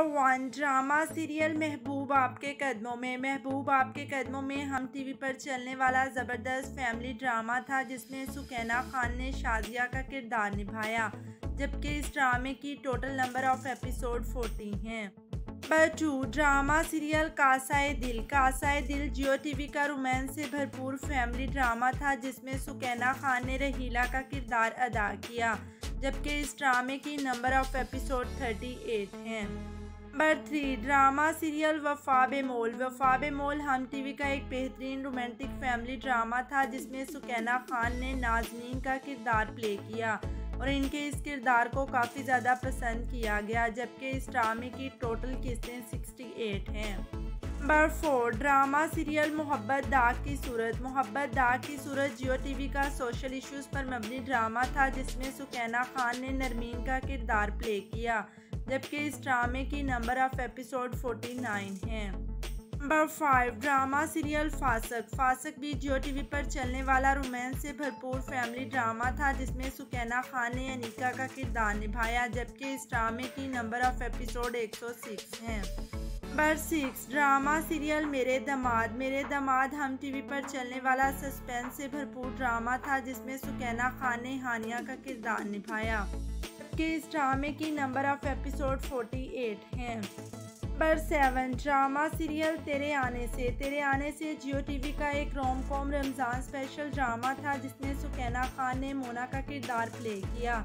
Number one drama serial महबूब आपके कदमों में। महबूब आपके कदमों में हम टीवी पर चलने वाला ज़बरदस्त फैमिली ड्रामा था, जिसमें सुकैना खान ने शादिया का किरदार निभाया, जबकि इस ड्रामे की total number of episode forty हैं। Number two drama serial Kasae Dil. Kasae Dil जियो टीवी का रोमांस से भरपूर फैमिली ड्रामा था, जिसमें सुकैना खान ने रहीला का किरदार अदा किया, जबकि इस ड्रामे की नंबर ऑफ़ एपिसोड 38 हैं। नंबर थ्री, ड्रामा, सीरियल वफाब मोल। वफाब मोल हम टीवी का एक बेहतरीन रोमांटिक फैमिली ड्रामा था, जिसमें सुकैना खान ने नाजनीन का किरदार प्ले किया और इनके इस किरदार को काफ़ी ज़्यादा पसंद किया गया, जबकि इस ड्रामे की टोटल किस्तें 68 हैं। नंबर फोर, ड्रामा, सीरियल, मोहब्बत दाग की सूरत। मोहब्बत दाग की सूरत जियो टीवी का सोशल इश्यूज़ पर मबनी ड्रामा था, जिसमें सुकैना खान ने नरमीन का किरदार प्ले किया जबकि इस ड्रामे की नंबर ऑफ़ एपिसोड 49 है। Number five, drama serial Fasiq. Fasiq भी जियो टीवी पर चलने वाला रोमांस से भरपूर फैमिली ड्रामा था, जिसमें सुकैना खान ने अनिका का किरदार निभाया, जबकि इस ड्रामे की नंबर ऑफ़ एपिसोड 106 है। नंबर सिक्स, ड्रामा सीरियल मेरे दामाद। मेरे दामाद हम टीवी पर चलने वाला सस्पेंस से भरपूर ड्रामा था, जिसमें सुकैना खान ने हानिया का किरदार निभाया। जबकि इस ड्रामे की नंबर ऑफ़ एपिसोड 48 हैं। नंबर सेवन, ड्रामा सीरियल तेरे आने से। तेरे आने से जियो टीवी का एक rom com Ramzan special drama था जिसमें सुकैना खान ने मोना का किरदार प्ले किया,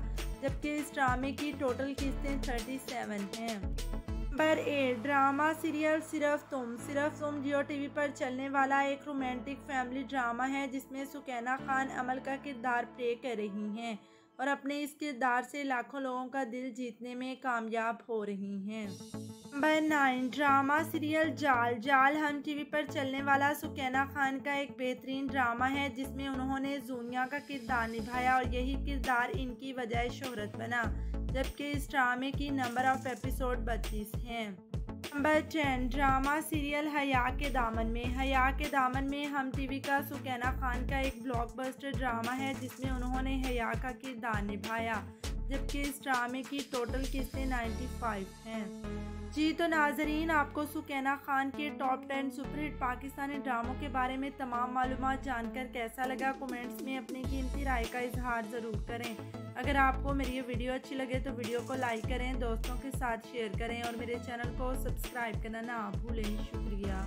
जबकि इस ड्रामे की टोटल किस्तें 37 हैं। नंबर एट, ड्रामा सीरियल सिर्फ़ तुम। सिर्फ़ तुम जियो टीवी पर चलने वाला एक रोमांटिक फैमिली ड्रामा है, जिसमें सुकैना खान अमल का किरदार प्ले कर रही हैं। और अपने इस किरदार से लाखों लोगों का दिल जीतने में कामयाब हो रही हैं। नंबर नाइन, ड्रामा सीरियल जाल। जाल हम टीवी पर चलने वाला सुकैना खान का एक बेहतरीन ड्रामा है, जिसमें उन्होंने जूनिया का किरदार निभाया और यही किरदार इनकी वजह शोहरत बना, जबकि इस ड्रामे की नंबर ऑफ़ एपिसोड बत्तीस हैं। नंबर टेन, ड्रामा सीरियल हया के दामन में। हया के दामन में हम टीवी का सुकैना खान का एक ब्लॉकबस्टर ड्रामा है, जिसमें उन्होंने हया का किरदार निभाया, जबकि इस ड्रामे की टोटल किस्तें 95 हैं। जी तो नाजरीन, आपको सुकैना खान के टॉप टेन सुपरहिट पाकिस्तानी ड्रामों के बारे में तमाम मालूम जानकर कैसा लगा? कमेंट्स में अपनी कीमती राय का इजहार ज़रूर करें। अगर आपको मेरी ये वीडियो अच्छी लगे तो वीडियो को लाइक करें, दोस्तों के साथ शेयर करें और मेरे चैनल को सब्सक्राइब करना ना भूलें। शुक्रिया।